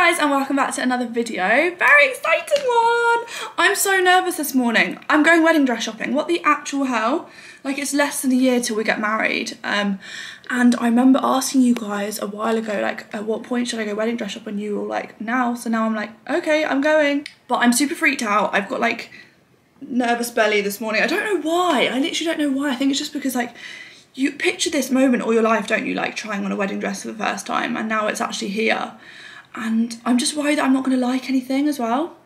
guys and welcome back to another video. Very exciting one! I'm so nervous this morning. I'm going wedding dress shopping. What the actual hell? Like it's less than a year till we get married. Um, and I remember asking you guys a while ago, like at what point should I go wedding dress shopping? You were all like, now. So now I'm like, okay, I'm going. But I'm super freaked out. I've got like nervous belly this morning. I don't know why. I literally don't know why. I think it's just because like you picture this moment all your life, don't you? Like trying on a wedding dress for the first time and now it's actually here. And I'm just worried that I'm not going to like anything as well.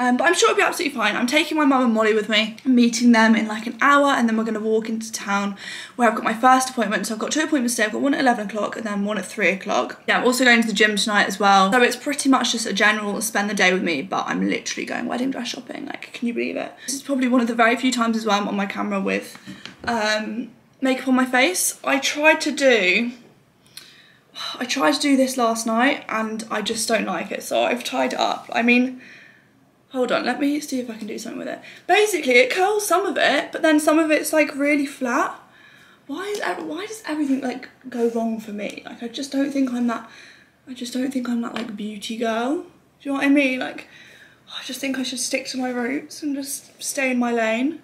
Um, but I'm sure it'll be absolutely fine. I'm taking my mum and Molly with me. I'm meeting them in like an hour and then we're going to walk into town where I've got my first appointment. So I've got two appointments today. I've got one at 11 o'clock and then one at 3 o'clock. Yeah, I'm also going to the gym tonight as well. So it's pretty much just a general spend the day with me, but I'm literally going wedding dress shopping. Like, can you believe it? This is probably one of the very few times as well I'm on my camera with um, makeup on my face. I tried to do I tried to do this last night and I just don't like it so I've tied it up. I mean hold on let me see if I can do something with it. Basically it curls some of it but then some of it's like really flat. Why is why does everything like go wrong for me? Like I just don't think I'm that I just don't think I'm that like beauty girl. Do you know what I mean? Like I just think I should stick to my roots and just stay in my lane.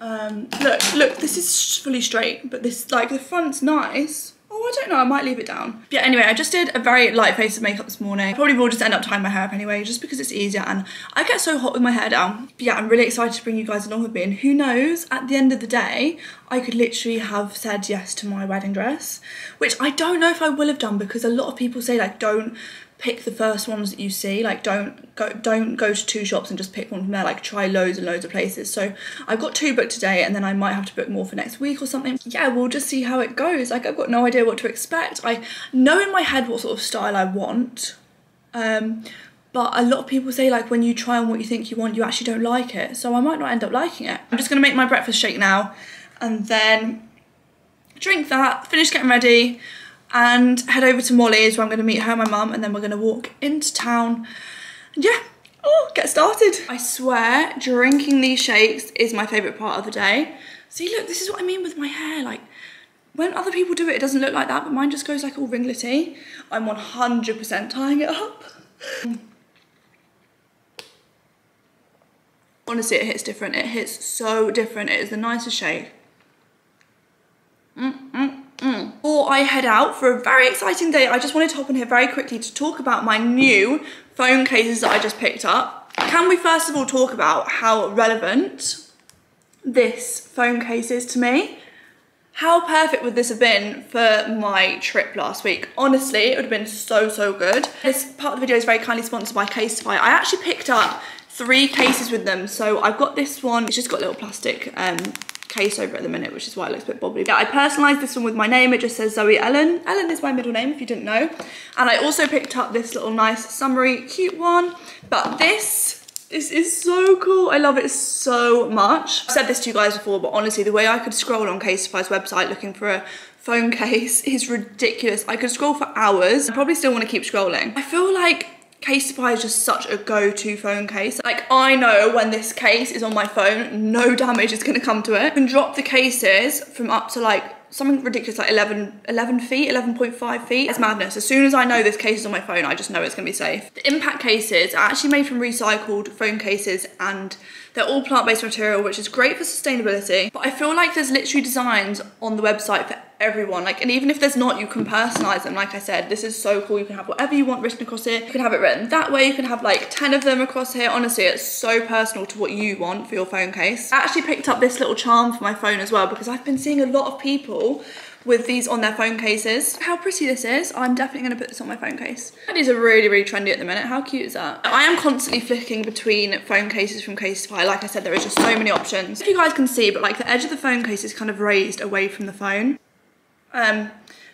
Um, look, look, this is fully straight, but this, like, the front's nice. Oh, I don't know, I might leave it down. Yeah, anyway, I just did a very light face of makeup this morning. Probably will just end up tying my hair up anyway, just because it's easier and I get so hot with my hair down. But yeah, I'm really excited to bring you guys along with me and who knows, at the end of the day, I could literally have said yes to my wedding dress, which I don't know if I will have done because a lot of people say like, don't pick the first ones that you see like don't go don't go to two shops and just pick one from there like try loads and loads of places. So I've got two booked today and then I might have to book more for next week or something. Yeah we'll just see how it goes. Like I've got no idea what to expect. I know in my head what sort of style I want um but a lot of people say like when you try on what you think you want you actually don't like it. So I might not end up liking it. I'm just gonna make my breakfast shake now and then drink that finish getting ready and head over to Molly's where I'm going to meet her and my mum and then we're going to walk into town. And yeah oh get started. I swear drinking these shakes is my favourite part of the day. See look this is what I mean with my hair like when other people do it it doesn't look like that but mine just goes like all ringlety. I'm 100% tying it up. Honestly it hits different. It hits so different. It is the nicest shake. Mm, mm. Mm. Before I head out for a very exciting day, I just wanted to hop in here very quickly to talk about my new phone cases that I just picked up. Can we first of all talk about how relevant this phone case is to me? How perfect would this have been for my trip last week? Honestly, it would have been so, so good. This part of the video is very kindly sponsored by Casetify. I actually picked up three cases with them. So I've got this one, it's just got little plastic um, case over at the minute, which is why it looks a bit bobbly. Yeah, I personalised this one with my name. It just says Zoe Ellen. Ellen is my middle name, if you didn't know. And I also picked up this little nice summery cute one. But this, this is so cool. I love it so much. I've said this to you guys before, but honestly, the way I could scroll on Casetify's website looking for a phone case is ridiculous. I could scroll for hours. I probably still want to keep scrolling. I feel like Casetify is just such a go-to phone case. Like I know when this case is on my phone, no damage is gonna come to it. You can drop the cases from up to like something ridiculous like 11, 11 feet, 11.5 feet. It's madness. As soon as I know this case is on my phone, I just know it's gonna be safe. The impact cases are actually made from recycled phone cases and they're all plant-based material, which is great for sustainability. But I feel like there's literally designs on the website for everyone. Like, and even if there's not, you can personalize them. Like I said, this is so cool. You can have whatever you want written across here. You can have it written that way. You can have like 10 of them across here. Honestly, it's so personal to what you want for your phone case. I actually picked up this little charm for my phone as well because I've been seeing a lot of people with these on their phone cases. How pretty this is. I'm definitely gonna put this on my phone case. These are really, really trendy at the minute. How cute is that? I am constantly flicking between phone cases from Casetify. Like I said, there is just so many options. If you guys can see, but like the edge of the phone case is kind of raised away from the phone. Um,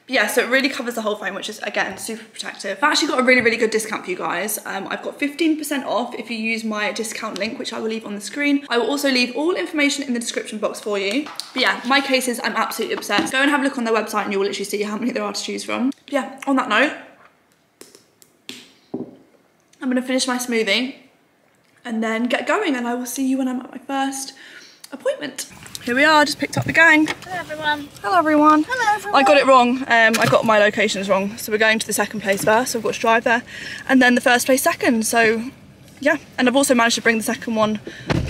yeah, so it really covers the whole phone, which is, again, super protective. I've actually got a really, really good discount for you guys. Um, I've got 15% off if you use my discount link, which I will leave on the screen. I will also leave all information in the description box for you. But yeah, my cases, I'm absolutely obsessed. Go and have a look on their website and you will literally see how many there are to choose from. But yeah, on that note, I'm gonna finish my smoothie and then get going and I will see you when I'm at my first appointment. Here we are, just picked up the gang. Hello everyone. Hello everyone. Hello everyone. I got it wrong. Um, I got my locations wrong. So we're going to the second place first. So I've got to drive there, and then the first place second. So yeah, and I've also managed to bring the second one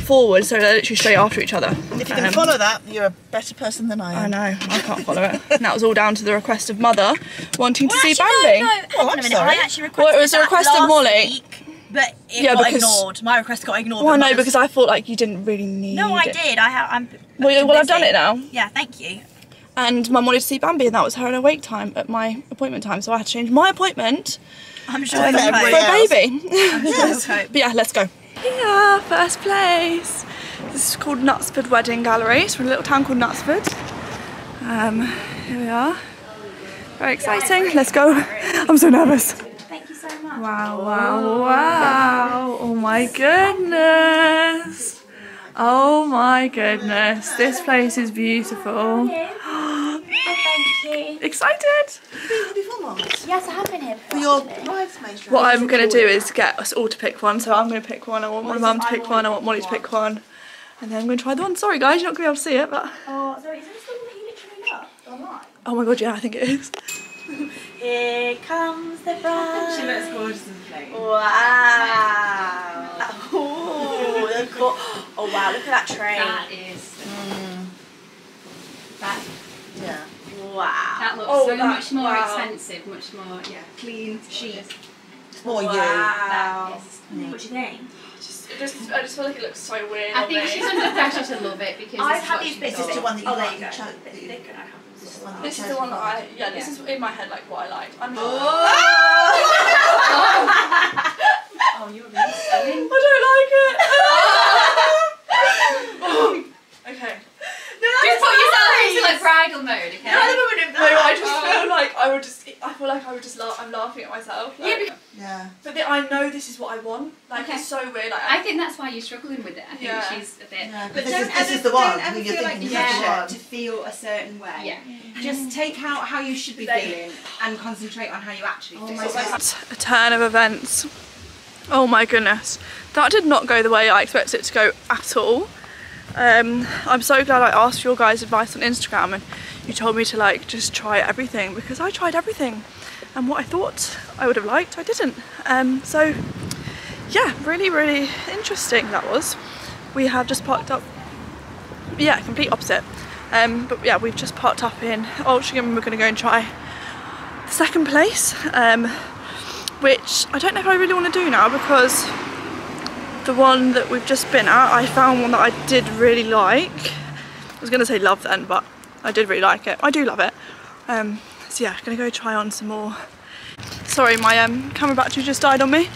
forward, so they're literally straight after each other. If you can Um, follow that, you're a better person than I am. I know, I can't follow it. And that was all down to the request of mother wanting to Well, see actually, Bambi. No, no, Oh, on I'm a minute. sorry. I actually requested Well, it was a request of last Molly. week, but it Yeah, got because- ignored. My request got ignored. Well, but no, mother's- because I thought like you didn't really need No, I it. did. I have. I'm. Well, yeah, I'm well, I've done it now. Yeah, thank you. And mum wanted to see Bambi, and that was her at her wake time at my appointment time. So I had to change my appointment I'm sure for it'll everybody for cope. a else. baby. It'll cope. But yeah, let's go. Yeah, first place. This is called Knutsford Wedding Gallery. It's from a little town called Knutsford. Um, here we are. Very exciting. Let's go. I'm so nervous. Thank you so much. Wow, wow, wow. Oh my goodness. Oh my goodness. This place is beautiful. Thank you. Excited. Yes, I have been here before. your bridesmaids. What I'm going to do is get us all to pick one. So I'm going to pick one. I want my mum to pick one. I want Molly to pick one. And then I'm going to try the one. Sorry guys, you're not going to be able to see it, but... Oh, sorry. Is this the one that you literally got online? Oh my god, yeah, I think it is. Here comes the bride. She looks gorgeous in plate. Wow. Oh, look at, oh wow, look at that train. That is. Mm. That, Yeah. Wow. that looks Oh, so that- much more wow. expensive, much more, yeah, clean, chic. It's more you. Wow. That is. What do you think? Just, just, I just feel like it looks so weird. I think she's under pressure to love it because I've had these bits This is the one that you Oh, like. you You go. chose. Bit thicker, I have This is the one that This is the one that I, yeah, this is in my head like what I liked. I'm not. Oh, oh. oh you're really stunning. I don't like it. okay. Just put yourself into like bridal mode, okay? No, I just feel like I would just, I feel like I would just laugh, I'm laughing at myself. Yeah, like- because Yeah. but the, I know this is what I want. Like Okay. it's so weird. Like I think that's why you're struggling with it. I think Yeah. she's a bit. Yeah, But this don't is, ever, this is the one. don't ever feel like thinking you this is the have to feel a certain way. Yeah. Just take out how you should be Like- feeling and concentrate on how you actually Oh feel. my God. a turn of events. Oh my goodness, that did not go the way I expected it to go at all. Um, I'm so glad I asked your guys' advice on Instagram and you told me to like just try everything because I tried everything and what I thought I would have liked I didn't. Um, so yeah, really really interesting that was. We have just parked up, yeah, complete opposite. Um, but yeah, we've just parked up in Altrincham and we're going to go and try the second place. Um, which I don't know if I really want to do now because the one that we've just been at, I found one that I did really like. I was going to say love then, but I did really like it. I do love it. Um, so yeah, gonna go try on some more. Sorry, my um, camera battery just died on me.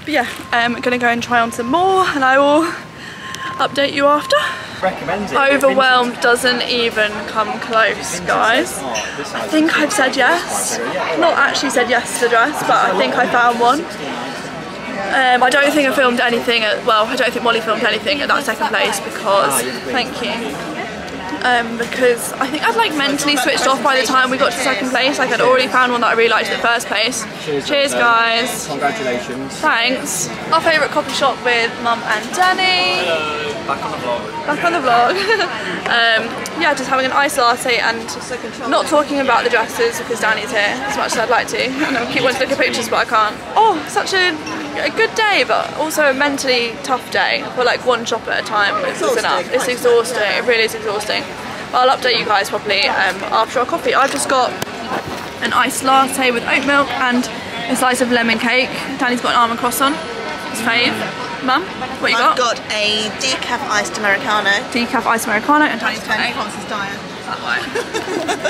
But yeah, um, gonna go and try on some more and I will update you after. recommend it. Overwhelmed doesn't even come close, guys. I think I've said yes. Not actually said yes to the dress, but I think I found one. Um, I don't think I filmed anything at, well, I don't think Molly filmed anything at that second place because, thank you. Um, because I think I'd like mentally switched off by the time we got to second place. Like I'd already found one that I really liked at first place. Cheers, guys. Congratulations. Thanks. Our favourite coffee shop with Mum and Danny. Back on the vlog. Back on the vlog. um, yeah, just having an iced latte and not talking about the dresses because Danny's here as much as I'd like to. And I keep wanting to look at pictures but I can't. Oh, such a, a good day but also a mentally tough day. For like one shop at a time is enough. It's exhausting, it really is exhausting. But I'll update you guys properly um, after our coffee. I've just got an iced latte with oat milk and a slice of lemon cake. Danny's got an almond croissant. His fave. Mum, what you got? I've got? a decaf iced Americano. decaf iced americano and Danny's got Tony an diet.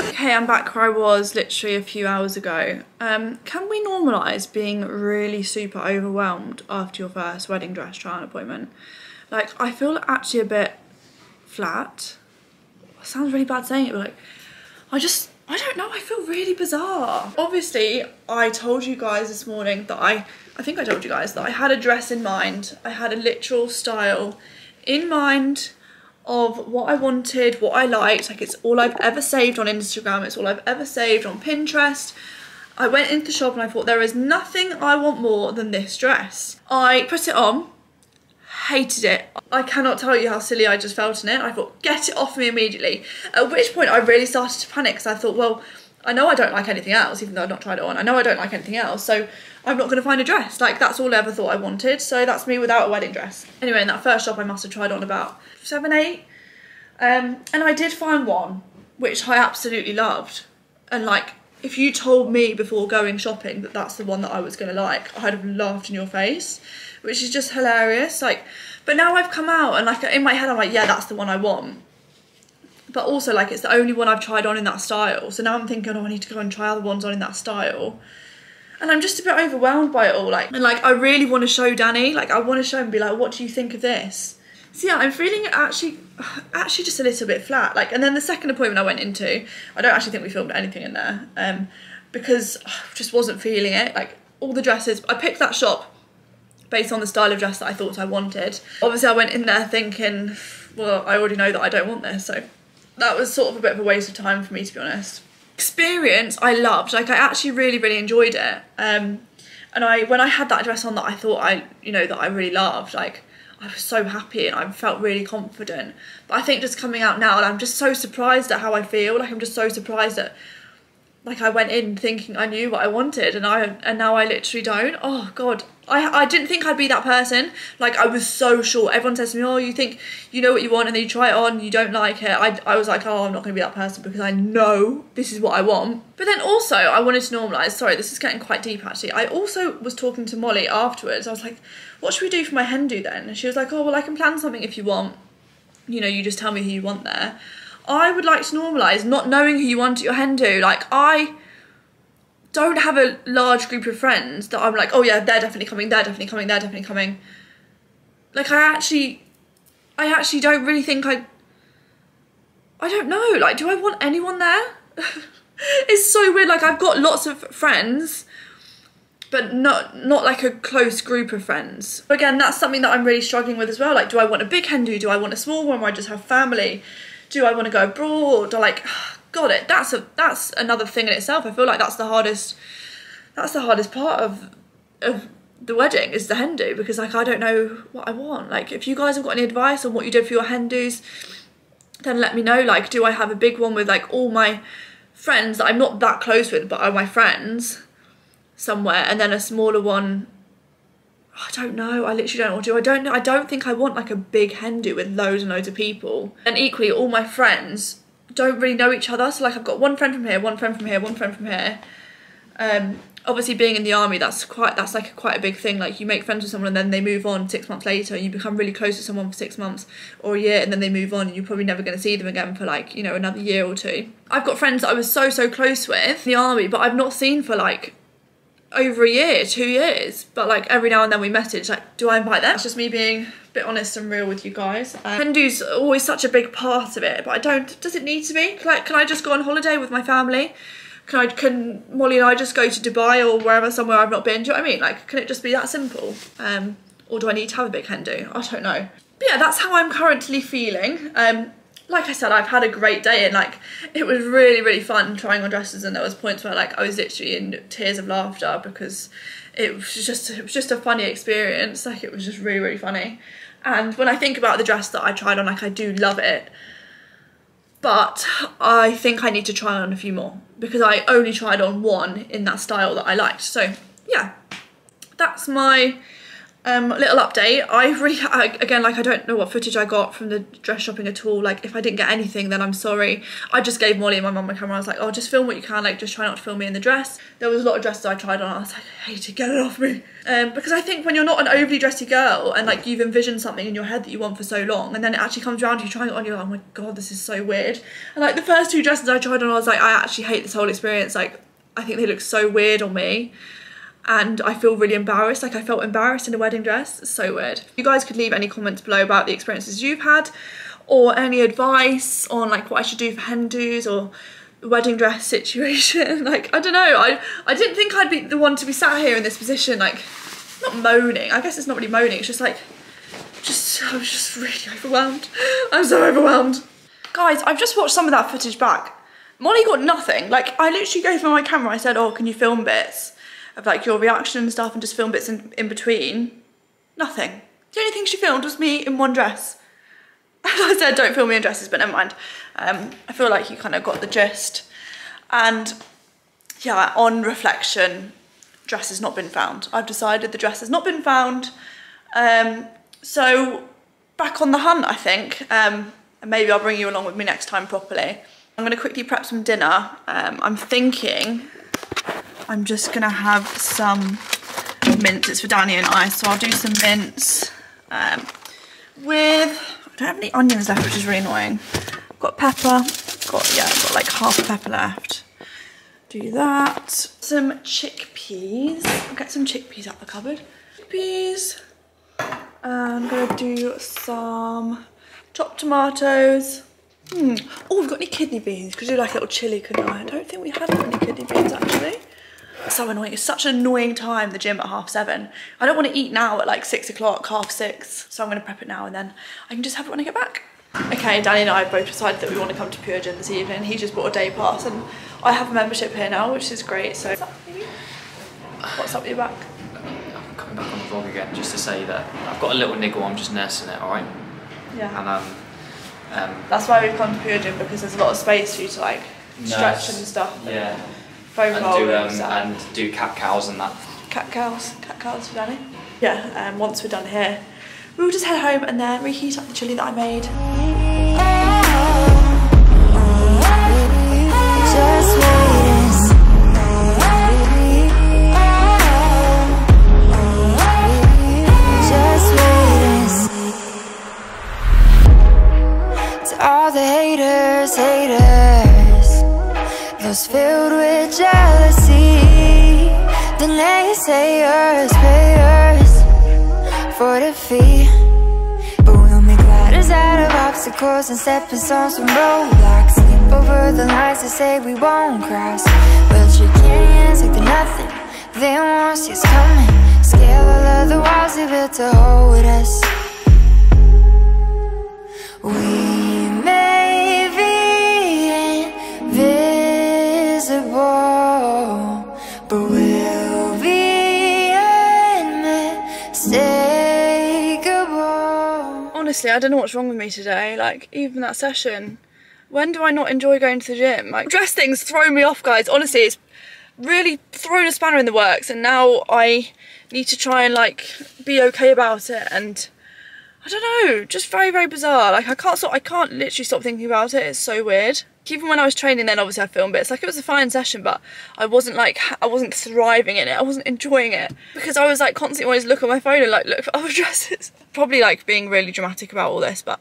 Okay, I'm back where I was literally a few hours ago. Um, can we normalise being really super overwhelmed after your first wedding dress trial appointment? Like, I feel actually a bit flat. It sounds really bad saying it, but like, I just, I don't know, I feel really bizarre. Obviously, I told you guys this morning that I, I think I told you guys that I had a dress in mind. I had a literal style in mind of what I wanted, what I liked. Like it's all I've ever saved on Instagram. It's all I've ever saved on Pinterest. I went into the shop and I thought there is nothing I want more than this dress. I put it on, hated it. I cannot tell you how silly I just felt in it. I thought, get it off me immediately. At which point I really started to panic because I thought, well, I know I don't like anything else, even though I've not tried it on. I know I don't like anything else, so I'm not going to find a dress. Like, that's all I ever thought I wanted, so that's me without a wedding dress. Anyway, in that first shop, I must have tried on about seven, eight. Um, and I did find one, which I absolutely loved. And, like, if you told me before going shopping that that's the one that I was going to like, I'd have laughed in your face, which is just hilarious. Like, but now I've come out and, like, in my head, I'm like, yeah, that's the one I want but also like it's the only one I've tried on in that style. So now I'm thinking, oh, I need to go and try other ones on in that style. And I'm just a bit overwhelmed by it all. Like, and like I really want to show Danny. Like, I want to show him, be like, what do you think of this? So yeah, I'm feeling it actually, actually just a little bit flat. Like, and then the second appointment I went into, I don't actually think we filmed anything in there, um, because I just wasn't feeling it. Like all the dresses, I picked that shop based on the style of dress that I thought I wanted. Obviously, I went in there thinking, well, I already know that I don't want this, so that was sort of a bit of a waste of time for me to be honest. Experience I loved, like I actually really really enjoyed it. Um, and I when I had that dress on that I thought I you know that I really loved, like I was so happy and I felt really confident. But I think just coming out now and I'm just so surprised at how I feel. Like I'm just so surprised that like I went in thinking I knew what I wanted and I and now I literally don't. Oh god. I I didn't think I'd be that person. Like I was so sure. Everyone says to me, "Oh, you think you know what you want and then you try it on, you don't like it." I I was like, "Oh, I'm not going to be that person because I know this is what I want." But then also, I wanted to normalize. Sorry, this is getting quite deep actually. I also was talking to Molly afterwards. I was like, "What should we do for my hen do then?" And she was like, "Oh, well, I can plan something if you want. You know, you just tell me who you want there." I would like to normalise not knowing who you want at your hen do. Like I don't have a large group of friends that I'm like, oh yeah, they're definitely coming, they're definitely coming, they're definitely coming. Like I actually, I actually don't really think I, I don't know, like do I want anyone there? it's so weird, like I've got lots of friends, but not not like a close group of friends. Again, that's something that I'm really struggling with as well. Like, do I want a big hen do? Do I want a small one where I just have family? Do I want to go abroad? Or like, got it. That's a that's another thing in itself. I feel like that's the hardest. That's the hardest part of of the wedding is the hen do because like I don't know what I want. Like, if you guys have got any advice on what you did for your hen do's, then let me know. Like, do I have a big one with like all my friends that I'm not that close with, but are my friends somewhere, and then a smaller one. I don't know. I literally don't know what to do. I don't know. I don't think I want like a big hen do with loads and loads of people. And equally, all my friends don't really know each other. So like I've got one friend from here, one friend from here, one friend from here. Um, obviously being in the army, that's quite that's like a, quite a big thing. Like you make friends with someone and then they move on six months later, and you become really close to someone for six months or a year, and then they move on, and you're probably never going to see them again for like you know another year or two. I've got friends that I was so so close with the army, but I've not seen for like over a year, two years. But like every now and then we message, like, do I invite them? It's just me being a bit honest and real with you guys. Um, hen do's always such a big part of it, but I don't. Does it need to be? Like, can I just go on holiday with my family? Can I? Can Molly and I just go to Dubai or wherever somewhere I've not been? Do you know what I mean? Like, can it just be that simple? Um, or do I need to have a big Hindu? I don't know. But yeah, that's how I'm currently feeling. Um, like I said, I've had a great day and like it was really, really fun trying on dresses and there was points where like I was literally in tears of laughter because it was just it was just a funny experience. Like it was just really, really funny. And when I think about the dress that I tried on, like I do love it. But I think I need to try on a few more because I only tried on one in that style that I liked. So yeah, that's my um, little update. I really, I, again, like I don't know what footage I got from the dress shopping at all. Like if I didn't get anything, then I'm sorry. I just gave Molly and my mum my camera. I was like, oh, just film what you can. Like just try not to film me in the dress. There was a lot of dresses I tried on. I was like, I hate to get it off me. Um, because I think when you're not an overly dressy girl and like you've envisioned something in your head that you want for so long, and then it actually comes around to you trying it on, you're like, oh my god, this is so weird. And like the first two dresses I tried on, I was like, I actually hate this whole experience. Like I think they look so weird on me and I feel really embarrassed. Like I felt embarrassed in a wedding dress. So weird. You guys could leave any comments below about the experiences you've had or any advice on like what I should do for hen do's or wedding dress situation. like I don't know. I I didn't think I'd be the one to be sat here in this position like not moaning. I guess it's not really moaning. It's just like just I was just really overwhelmed. I'm so overwhelmed. Guys, I've just watched some of that footage back. Molly got nothing. Like I literally gave her my camera. I said, "Oh, can you film bits?" Of like your reaction and stuff and just film bits in, in between. Nothing. The only thing she filmed was me in one dress. As I said, don't film me in dresses, but never mind. Um, I feel like you kind of got the gist. And yeah, on reflection, dress has not been found. I've decided the dress has not been found. Um, so back on the hunt, I think. Um, and maybe I'll bring you along with me next time properly. I'm gonna quickly prep some dinner. Um, I'm thinking I'm just gonna have some mince. It's for Danny and I, so I'll do some mince um, with, I don't have any onions left, which is really annoying. I've got pepper, got, yeah, I've got like half a pepper left. Do that. Some chickpeas. I'll get some chickpeas out the cupboard. Chickpeas. I'm gonna do some chopped tomatoes. Hmm. Oh, we've got any kidney beans. Could do like a little chili, couldn't I? I don't think we had any kidney beans actually. So annoying. It's such an annoying time, the gym at half seven. I don't want to eat now at like six o'clock, half six. So I'm going to prep it now and then I can just have it when I get back. Okay, Danny and I have both decided that we want to come to Pure Gym this evening. He just bought a day pass and I have a membership here now, which is great. So what's up with your back? I'm coming back on the vlog again just to say that I've got a little niggle, I'm just nursing it, alright? Yeah. And um, um, That's why we've come to Pure Gym because there's a lot of space for you to like stretch nurse- and stuff. Yeah. Phone And do, um, and, and do cat cows and that. cat cows, cat cows for Danny. Yeah, um, once we're done here, we'll just head home and then reheat up the chili that I made. Just waiting. Just waiting. To all the haters, haters, those filled with jealousy, the naysayers, payers for fee. But we'll make ladders out of obstacles and stepping stones from roadblocks. Leap over the lines to say we won't cross. But you can't take the nothing. They won't see coming. Scale all of the walls they built to hold us. We Honestly, I don't know what's wrong with me today. Like, even that session, when do I not enjoy going to the gym? Like, dress things throw me off, guys. Honestly, it's really thrown a spanner in the works, and now I need to try and like be okay about it. And I don't know, just very, very bizarre. Like, I can't stop. I can't literally stop thinking about it. It's so weird. Even when I was training, then obviously I filmed bits. Like, it was a fine session, but I wasn't like I wasn't thriving in it. I wasn't enjoying it because I was like constantly always look at my phone and like look for other dresses. Probably like being really dramatic about all this, but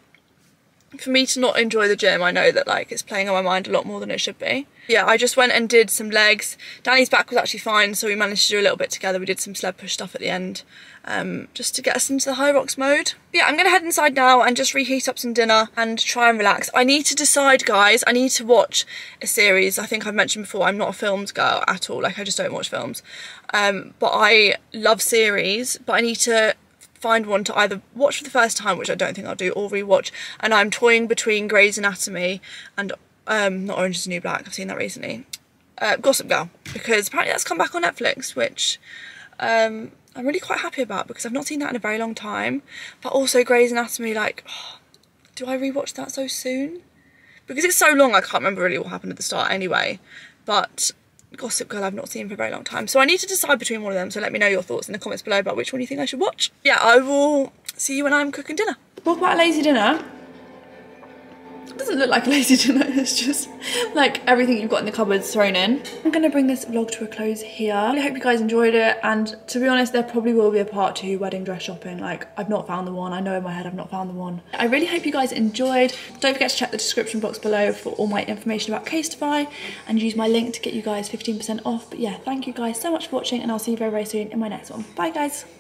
for me to not enjoy the gym, I know that like it's playing on my mind a lot more than it should be. Yeah, I just went and did some legs. Danny's back was actually fine, so we managed to do a little bit together. We did some sled push stuff at the end, um, just to get us into the Hyrox mode. But yeah, I'm gonna head inside now and just reheat up some dinner and try and relax. I need to decide, guys. I need to watch a series. I think I've mentioned before, I'm not a films girl at all. Like I just don't watch films, um, but I love series. But I need to find one to either watch for the first time, which I don't think I'll do, or rewatch. And I'm toying between Grey's Anatomy and um, not Orange is the New Black. I've seen that recently. Uh, Gossip Girl, because apparently that's come back on Netflix, which um, I'm really quite happy about because I've not seen that in a very long time. But also Grey's Anatomy, like, do I rewatch that so soon? Because it's so long, I can't remember really what happened at the start anyway. But Gossip Girl I've not seen for a very long time. So I need to decide between one of them. So let me know your thoughts in the comments below about which one you think I should watch. Yeah, I will see you when I'm cooking dinner. Talk about a lazy dinner. It doesn't look like a lazy dinner, it's just like everything you've got in the cupboards thrown in. I'm gonna bring this vlog to a close here. I really hope you guys enjoyed it and to be honest there probably will be a part two wedding dress shopping. Like I've not found the one, I know in my head I've not found the one. I really hope you guys enjoyed. Don't forget to check the description box below for all my information about Casetify and use my link to get you guys 15% off. But yeah, thank you guys so much for watching and I'll see you very very soon in my next one. Bye guys.